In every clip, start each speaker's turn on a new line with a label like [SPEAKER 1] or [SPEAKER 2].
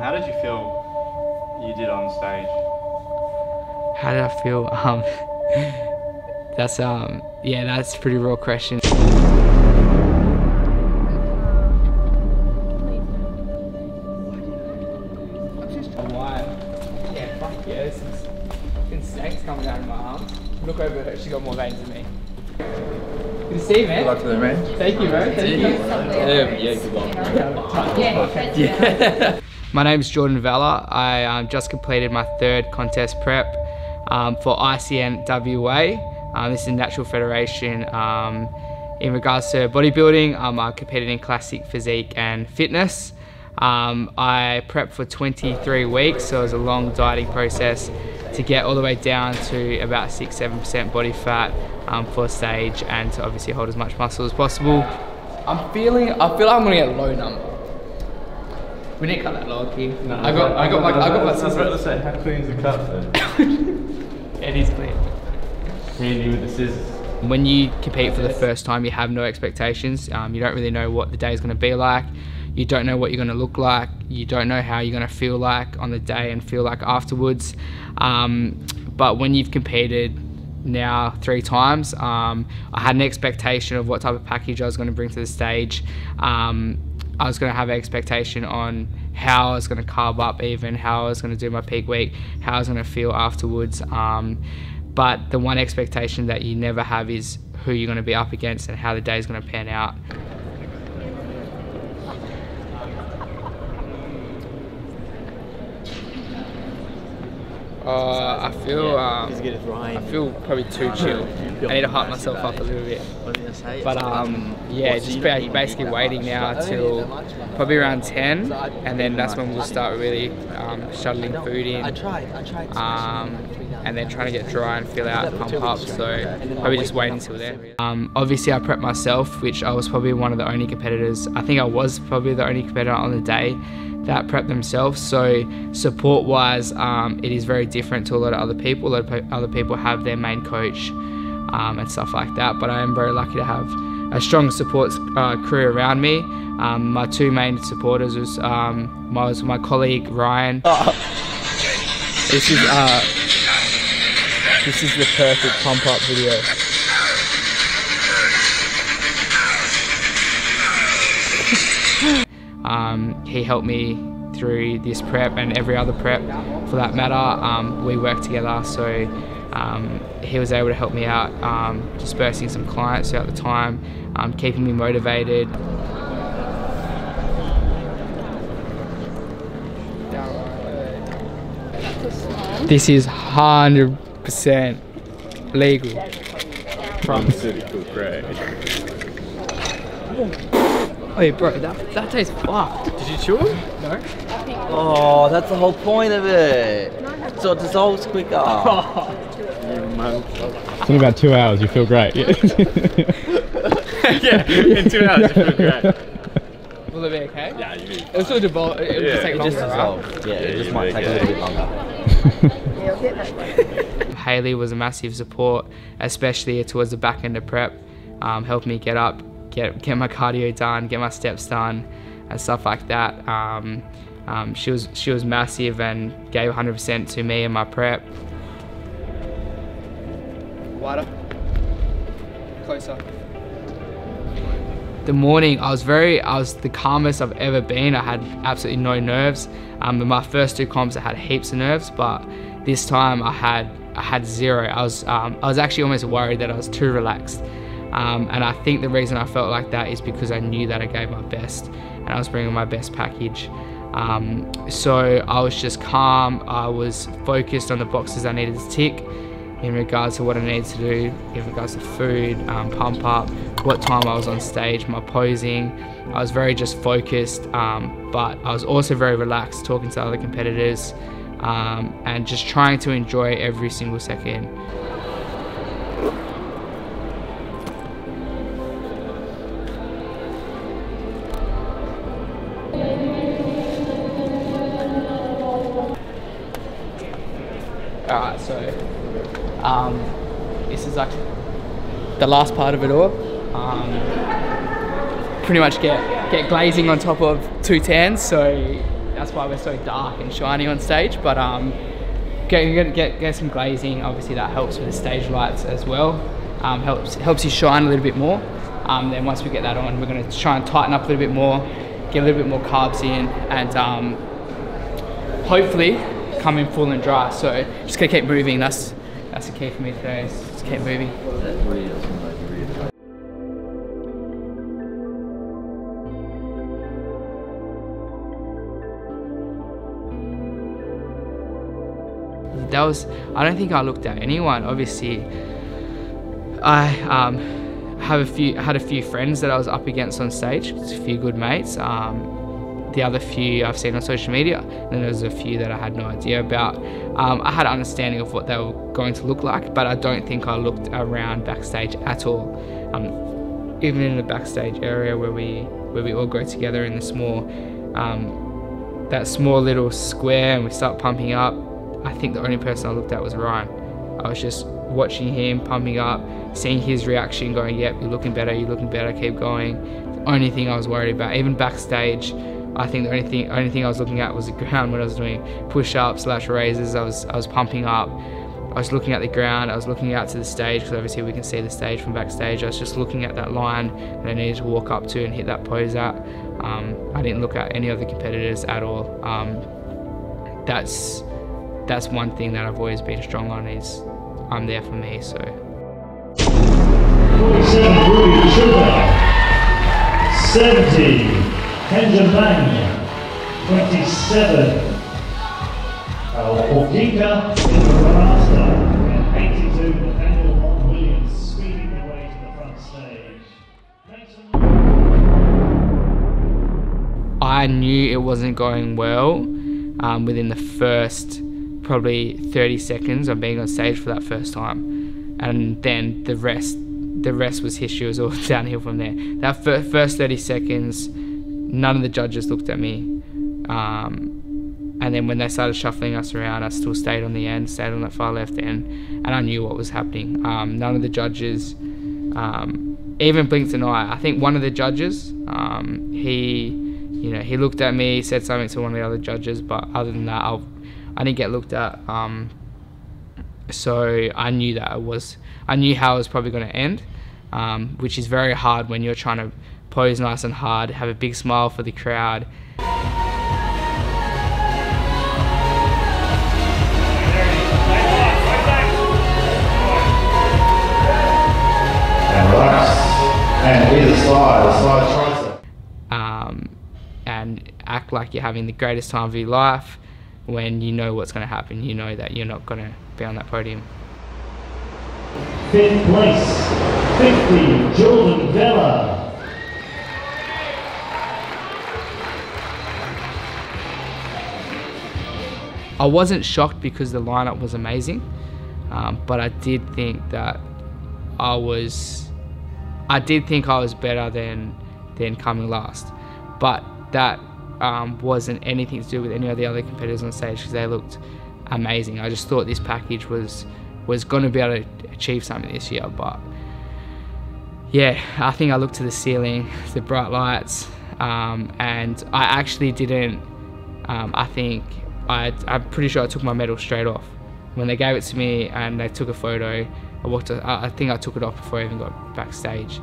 [SPEAKER 1] How did you feel you did on stage?
[SPEAKER 2] How did I feel? Um, that's um, yeah, that's a pretty real question. Yeah, fuck yeah, this snakes coming out of my arms. Look over her, she got more veins than me. Good to see you, man.
[SPEAKER 3] Good luck to the man.
[SPEAKER 2] Thank you, bro. Thank you.
[SPEAKER 3] Yeah, good luck.
[SPEAKER 2] My name is Jordan Vella. I um, just completed my third contest prep um, for ICN WA. Um, this is Natural Federation. Um, in regards to bodybuilding, um, I competed in classic physique and fitness. Um, I prepped for 23 weeks, so it was a long dieting process to get all the way down to about 6-7% body fat for stage and to obviously hold as much muscle as possible. I'm feeling, I feel like I'm gonna get a low number. We didn't cut that log here. I got, I got my, I got my
[SPEAKER 1] I was about to
[SPEAKER 2] scissors.
[SPEAKER 1] say, how clean's the cut then?
[SPEAKER 2] It is clean.
[SPEAKER 1] Handy with the scissors.
[SPEAKER 2] When you compete for the first time, you have no expectations. Um, you don't really know what the day is going to be like. You don't know what you're going to look like. You don't know how you're going to feel like on the day and feel like afterwards. Um, but when you've competed now three times, um, I had an expectation of what type of package I was going to bring to the stage. Um, I was going to have an expectation on how I was going to carb up, even how I was going to do my peak week, how I was going to feel afterwards. Um, but the one expectation that you never have is who you're going to be up against and how the day is going to pan out. Uh, I feel um, I feel probably too chill. I need to hype myself up a little bit. But um, yeah, just basically waiting now till probably around 10, and then that's when we'll start really um, shuttling food in. Um, and then trying to get dry and fill out, pump up. So probably just waiting until then. Um, obviously, I prepped myself, which I was probably one of the only competitors. I think I was probably the only competitor on the day that prep themselves. So support-wise, um, it is very different to a lot of other people. A lot of pe- other people have their main coach um, and stuff like that. But I am very lucky to have a strong support uh, crew around me. Um, my two main supporters was um, my, was my colleague Ryan. This is uh, this is the perfect pump up video. Um, he helped me through this prep and every other prep for that matter. Um, we worked together, so um, he was able to help me out, um, dispersing some clients throughout the time, um, keeping me motivated. This is 100% legal.
[SPEAKER 1] From City Cool Craig.
[SPEAKER 2] Wait, bro, that, that tastes fucked.
[SPEAKER 1] Did you chew it?
[SPEAKER 2] No?
[SPEAKER 3] Oh, that's the whole point of it. So it dissolves quicker.
[SPEAKER 4] It's in about two hours. You feel great. Yeah.
[SPEAKER 1] yeah, in two hours you feel great.
[SPEAKER 2] Will it be okay?
[SPEAKER 1] Yeah, you do.
[SPEAKER 2] It'll still devol- it'll
[SPEAKER 1] Yeah,
[SPEAKER 2] just take longer,
[SPEAKER 3] just
[SPEAKER 2] right?
[SPEAKER 3] dissolves. Yeah, it just might
[SPEAKER 1] make
[SPEAKER 3] take a
[SPEAKER 1] it.
[SPEAKER 3] little bit longer.
[SPEAKER 2] Haley was a massive support, especially towards the back end of prep. Um, helped me get up, get get my cardio done, get my steps done, and stuff like that. Um, um, she was she was massive and gave 100% to me in my prep. Wider, closer. The morning, I was very, I was the calmest I've ever been. I had absolutely no nerves. Um, in my first two comps, I had heaps of nerves, but this time I had I had zero. I was um, I was actually almost worried that I was too relaxed, um, and I think the reason I felt like that is because I knew that I gave my best and I was bringing my best package. Um, so I was just calm. I was focused on the boxes I needed to tick in regards to what I needed to do, in regards to food, um, pump up, what time I was on stage, my posing. I was very just focused, um, but I was also very relaxed talking to other competitors um, and just trying to enjoy every single second. Um, this is like the last part of it all. Um, pretty much get get glazing on top of two tans, so that's why we're so dark and shiny on stage. But um, get, get, get, get some glazing, obviously that helps with the stage lights as well. Um, helps, helps you shine a little bit more. Um, then once we get that on, we're gonna try and tighten up a little bit more, get a little bit more carbs in, and um, hopefully come in full and dry. So just gonna keep moving. That's that's the key for me today. Just keep moving. That was. I don't think I looked at anyone. Obviously, I um, have a few had a few friends that I was up against on stage. It's a few good mates. Um, the other few I've seen on social media, and then there's a few that I had no idea about. Um, I had an understanding of what they were going to look like, but I don't think I looked around backstage at all. Um, even in the backstage area where we where we all go together in the small um, that small little square and we start pumping up. I think the only person I looked at was Ryan. I was just watching him pumping up, seeing his reaction, going, "Yep, you're looking better. You're looking better. Keep going." The only thing I was worried about, even backstage, I think the only thing only thing I was looking at was the ground when I was doing push-ups slash raises. I was I was pumping up. I was looking at the ground. I was looking out to the stage because obviously we can see the stage from backstage. I was just looking at that line that I needed to walk up to and hit that pose at. Um, I didn't look at any other competitors at all. Um, that's that's one thing that I've always been strong on is I'm there for me. So
[SPEAKER 5] 47 Ruby Sugar. 70 Kendra Bang. 27 Alforgica Rasta. And 82 Nathaniel Von Williams speeding their way to the front stage.
[SPEAKER 2] I knew it wasn't going well um, within the first probably 30 seconds of being on stage for that first time, and then the rest, the rest was history. It was all downhill from there. That fir- first 30 seconds, none of the judges looked at me, um, and then when they started shuffling us around, I still stayed on the end, stayed on that far left end, and I knew what was happening. Um, none of the judges. Um, even blinked an eye. I think one of the judges, um, he, you know, he looked at me, said something to one of the other judges, but other than that, I'll, I didn't get looked at. Um, so I knew that it was, I knew how it was probably going to end, um, which is very hard when you're trying to pose nice and hard, have a big smile for the crowd.
[SPEAKER 5] And relax. And either side, the side tricep.
[SPEAKER 2] um, and act like you're having the greatest time of your life when you know what's going to happen. You know that you're not going to be on that podium.
[SPEAKER 5] Fifth place, 50, Jordan Vella.
[SPEAKER 2] I wasn't shocked because the lineup was amazing, um, but I did think that I was, I did think I was better than than coming last, but that um, wasn't anything to do with any of the other competitors on stage because they looked amazing. I just thought this package was was going to be able to achieve something this year, but yeah, I think I looked to the ceiling, the bright lights, um, and I actually didn't. Um, I think I, I'm pretty sure I took my medal straight off when they gave it to me and they took a photo. I walked. I I think I took it off before I even got backstage,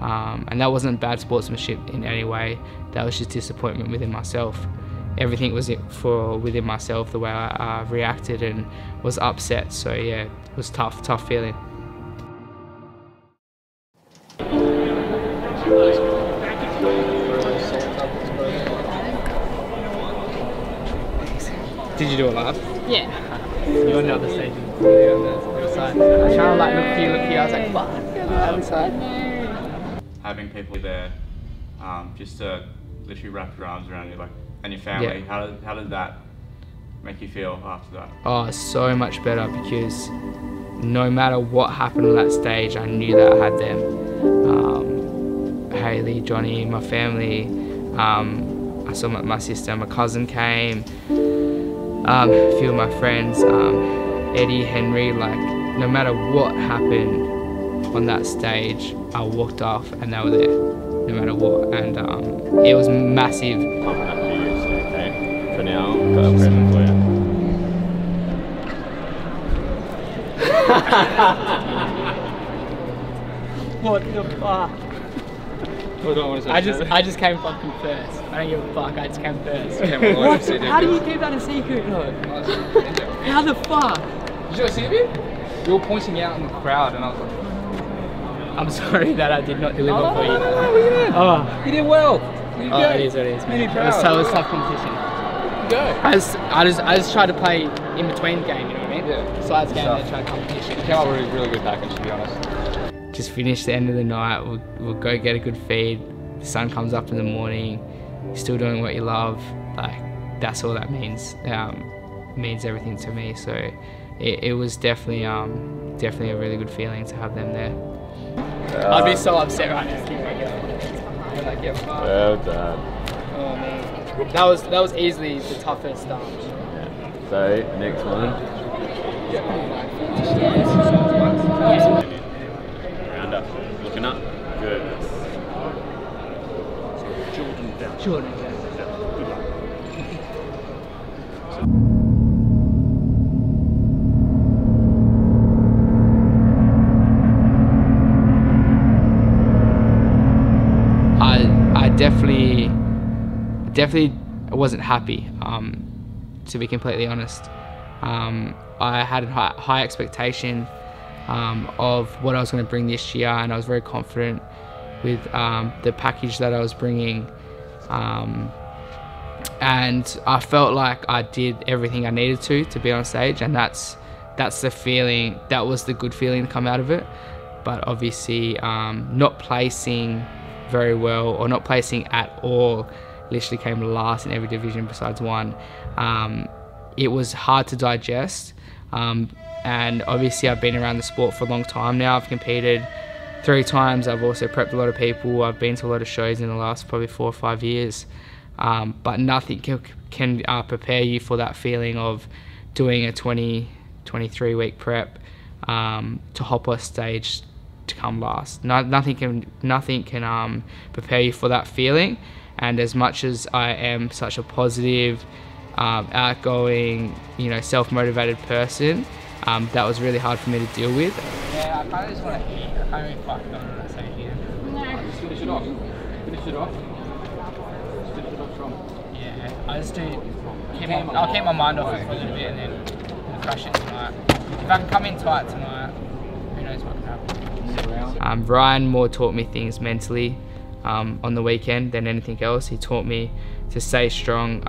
[SPEAKER 2] um, and that wasn't bad sportsmanship in any way. That was just disappointment within myself. Everything was it for within myself the way I uh, reacted and was upset. So yeah, it was tough, tough feeling. Did you do a live?
[SPEAKER 6] Yeah.
[SPEAKER 2] You're on the other stage. You're on the other side. I was trying to like look here, look here. I was like, fuck, you're on the other side.
[SPEAKER 1] Having people there, um, just to literally wrap your arms around you, like, and your family.
[SPEAKER 2] Yeah.
[SPEAKER 1] How did how did that make you feel after that?
[SPEAKER 2] Oh, so much better because no matter what happened on that stage, I knew that I had them. Um, Haley, Johnny, my family. Um, I saw my, my sister, my cousin came. Um, a few of my friends, um, Eddie, Henry. Like, no matter what happened on that stage, I walked off and they were there, no matter what. And um, it was massive.
[SPEAKER 1] Up for you yesterday, okay?
[SPEAKER 6] for now. Got a present for you.
[SPEAKER 2] What the fuck? I just I just came fucking first. I don't give a fuck. I just came first. what? How do you keep that a secret though? How the fuck?
[SPEAKER 7] Did you see it? You were pointing out in the crowd, and I was like,
[SPEAKER 2] I'm sorry that I did not deliver
[SPEAKER 7] Oh,
[SPEAKER 2] for
[SPEAKER 7] no,
[SPEAKER 2] you.
[SPEAKER 7] no, no, you did.
[SPEAKER 2] Oh,
[SPEAKER 7] you did well. You
[SPEAKER 2] oh
[SPEAKER 7] go.
[SPEAKER 2] it is what it is.
[SPEAKER 7] Really
[SPEAKER 2] Man. It was,
[SPEAKER 7] proud.
[SPEAKER 2] tough- it was tough competition.
[SPEAKER 7] Go.
[SPEAKER 2] I just, I just, I just tried to play in between the game. You know what I mean?
[SPEAKER 7] Yeah.
[SPEAKER 2] Besides game,
[SPEAKER 7] Stuff.
[SPEAKER 2] then try competition.
[SPEAKER 7] You came up with a really good package, to be honest.
[SPEAKER 2] Just finish the end of the night. We'll, we'll go get a good feed. The sun comes up in the morning. You're still doing what you love. Like that's all that means. Um, means everything to me. So it, it was definitely um, definitely a really good feeling to have them there. I'd be so upset right now. Like, yeah.
[SPEAKER 6] Well done.
[SPEAKER 2] Oh man, that was that was easily the toughest. Um,
[SPEAKER 6] So, next one. Round up. Looking up. Good.
[SPEAKER 5] Down. Luck.
[SPEAKER 2] I I definitely definitely wasn't happy. Um, to be completely honest, um, I had a high, high expectation um, of what I was going to bring this year, and I was very confident with um, the package that I was bringing. Um, and I felt like I did everything I needed to to be on stage, and that's that's the feeling. That was the good feeling to come out of it. But obviously, um, not placing very well or not placing at all, literally came last in every division besides one. Um, it was hard to digest, um, and obviously I've been around the sport for a long time now. I've competed three times. I've also prepped a lot of people. I've been to a lot of shows in the last probably four or five years. Um, but nothing can, can uh, prepare you for that feeling of doing a 20, 23 week prep um, to hop off stage to come last. No, nothing can nothing can um, prepare you for that feeling. And as much as I am such a positive, um, outgoing, you know, self-motivated person, um, that was really hard for me to deal with.
[SPEAKER 7] Yeah, I kind of just want to eat. I can't even fuck up what I say here. Just finish it off. Finish it off. Just finish it off strong.
[SPEAKER 2] Yeah, I just do. Keep my, I'll keep my mind off it for a little bit and then we'll crush it tonight. If I can come in tight tonight, who knows what can happen. Um, Ryan more taught me things mentally um, on the weekend than anything else. He taught me to stay strong.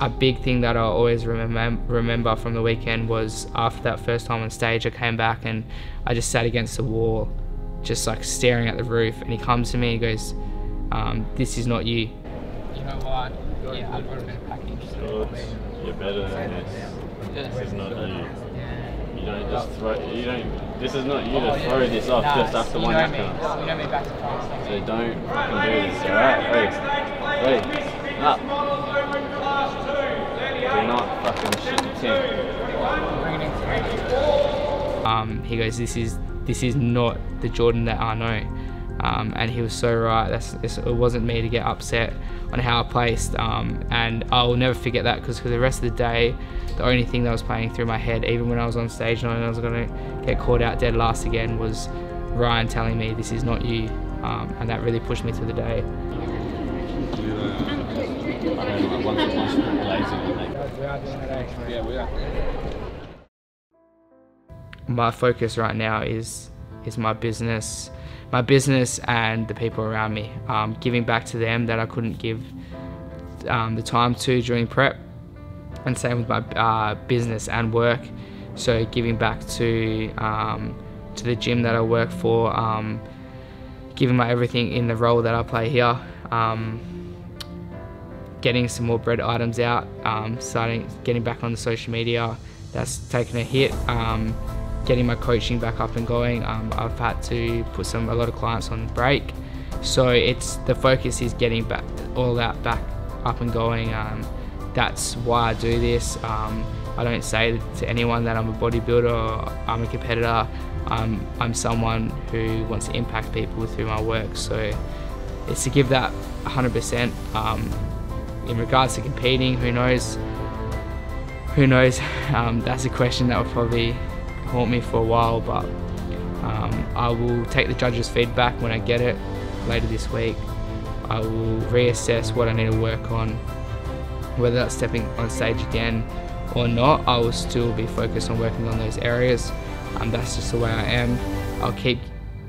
[SPEAKER 2] A big thing that I'll always remember remember from the weekend was after that first time on stage, I came back and I just sat against the wall, just like staring at the roof. And he comes to me and goes, um, "This is not you." You know what? Yeah, I've got a better package.
[SPEAKER 6] You're better than this. This is not you. You don't just throw. You don't. This is not you to throw this off
[SPEAKER 2] Nah,
[SPEAKER 6] just after one
[SPEAKER 2] know
[SPEAKER 6] outcome.
[SPEAKER 2] You know me back to front.
[SPEAKER 6] So don't do this, alright? Wait. Wait. Up. Do not fucking shit the team.
[SPEAKER 2] Um, he goes, "This is this is not the Jordan that I know," um, and he was so right. That's it's, it wasn't me to get upset on how I placed, um, and I'll never forget that because for the rest of the day, the only thing that was playing through my head, even when I was on stage and I was gonna get called out dead last again, was Ryan telling me, "This is not you," um, and that really pushed me through the day.
[SPEAKER 7] Yeah, we are.
[SPEAKER 2] my focus right now is is my business, my business and the people around me. Um, giving back to them that I couldn't give um, the time to during prep, and same with my uh, business and work. So giving back to um, to the gym that I work for, um, giving my everything in the role that I play here. Um, getting some more bread items out, um, starting getting back on the social media. That's taken a hit. Um, getting my coaching back up and going. Um, I've had to put some a lot of clients on break, so it's the focus is getting back all that back up and going. Um, that's why I do this. Um, I don't say to anyone that I'm a bodybuilder or I'm a competitor. I'm, I'm someone who wants to impact people through my work. So it's to give that 100%. Um, in regards to competing, who knows? Who knows? Um, that's a question that will probably haunt me for a while, but um, I will take the judges' feedback when I get it later this week. I will reassess what I need to work on, whether that's stepping on stage again or not. I will still be focused on working on those areas. Um, that's just the way I am. I'll keep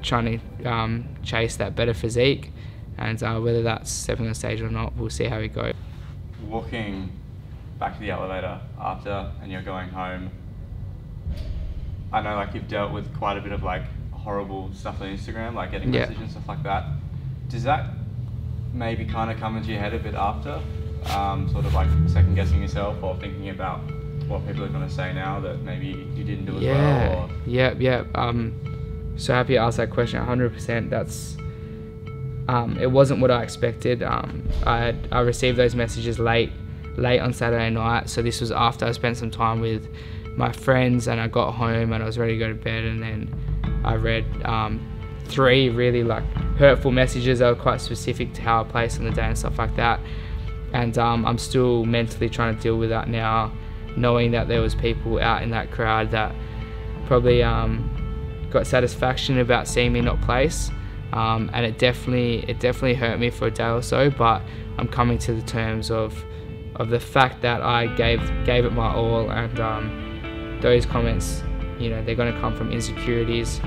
[SPEAKER 2] trying to um, chase that better physique, and uh, whether that's stepping on stage or not, we'll see how we go.
[SPEAKER 1] Walking back to the elevator after, and you're going home. I know, like you've dealt with quite a bit of like horrible stuff on Instagram, like getting
[SPEAKER 2] Yeah.
[SPEAKER 1] messages and stuff like that. Does that maybe kind of come into your head a bit after, um, sort of like second guessing yourself or thinking about what people are going to say now that maybe you didn't do as
[SPEAKER 2] Yeah,
[SPEAKER 1] well? Or
[SPEAKER 2] yeah, yeah. Um, so happy you asked that question. 100%. That's um, it wasn't what I expected. Um, I I received those messages late, late on Saturday night. So this was after I spent some time with my friends, and I got home and I was ready to go to bed, and then I read um, three really like hurtful messages that were quite specific to how I placed on the day and stuff like that. And um, I'm still mentally trying to deal with that now, knowing that there was people out in that crowd that probably um, got satisfaction about seeing me not place, um, and it definitely it definitely hurt me for a day or so. But I'm coming to the terms of of the fact that I gave gave it my all, and um, those comments, you know, they're going to come from insecurities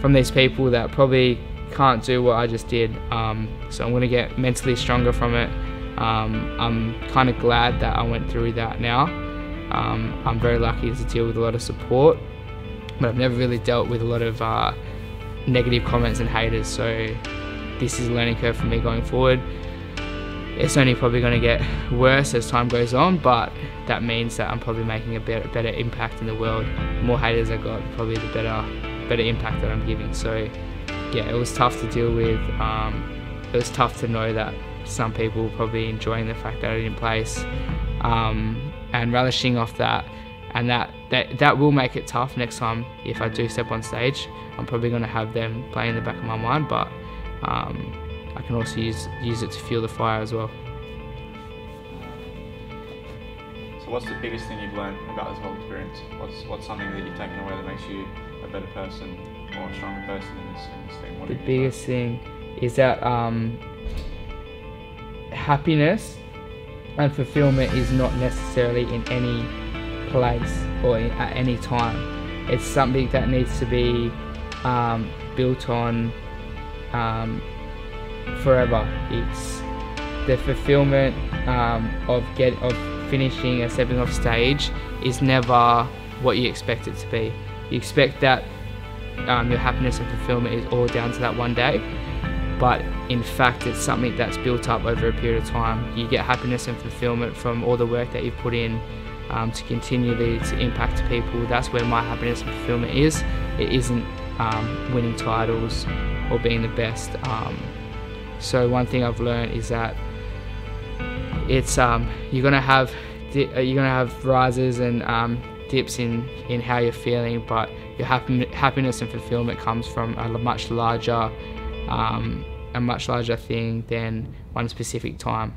[SPEAKER 2] from these people that probably can't do what I just did. Um, so I'm going to get mentally stronger from it. Um, I'm kind of glad that I went through that now. Um, I'm very lucky to deal with a lot of support but I've never really dealt with a lot of uh, negative comments and haters. So this is a learning curve for me going forward. It's only probably going to get worse as time goes on, but that means that I'm probably making a better, better impact in the world. The more haters I got, probably the better, better impact that I'm giving. So yeah, it was tough to deal with. Um, it was tough to know that some people were probably enjoying the fact that I didn't place, um, and relishing off that and that, that that will make it tough next time if I do step on stage. I'm probably going to have them play in the back of my mind, but um, I can also use use it to fuel the fire as well.
[SPEAKER 1] So what's the biggest thing you've learned about this whole experience? What's what's something that you've taken away that makes you a better person or a stronger person in this, in this thing? What
[SPEAKER 2] The biggest thing is that um, happiness and fulfillment is not necessarily in any place or at any time. It's something that needs to be um, built on um, forever. It's the fulfillment um, of get of finishing a stepping off stage is never what you expect it to be. You expect that um, your happiness and fulfillment is all down to that one day, but in fact, it's something that's built up over a period of time. You get happiness and fulfillment from all the work that you've put in um, to continually to impact people. That's where my happiness and fulfillment is. It isn't um, winning titles or being the best. Um, so one thing I've learned is that it's um, you're gonna have uh, you're gonna have rises and um, dips in in how you're feeling, but your happiness and fulfillment comes from a much larger um, a much larger thing than one specific time.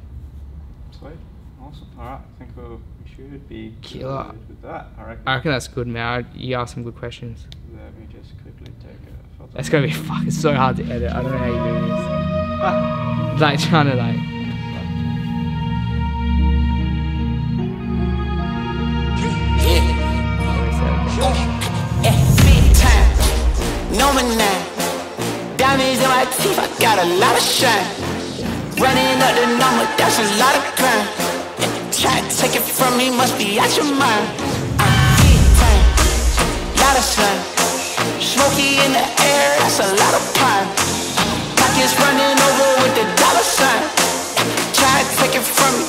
[SPEAKER 1] Awesome. All right. I think we'll, we should be
[SPEAKER 2] Killer.
[SPEAKER 1] good with that. I reckon.
[SPEAKER 2] I reckon that's good, man. You asked some good questions.
[SPEAKER 1] Let me just quickly take a photo.
[SPEAKER 2] That's gonna be fucking so hard to edit. I don't know how you do this. Ah. like trying to like.
[SPEAKER 8] Yeah, big time. No man. Diamonds in my teeth, I got a lot of shine. Running up the number, that's a lot of crime. Try to take it from me, must be out your mind. I'm time. Lot of slime. Smoky in the air, that's a lot of pine. Pockets running over with the dollar sign. Try to take it from me,